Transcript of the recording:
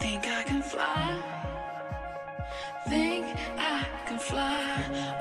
Think I can fly. Think I can fly.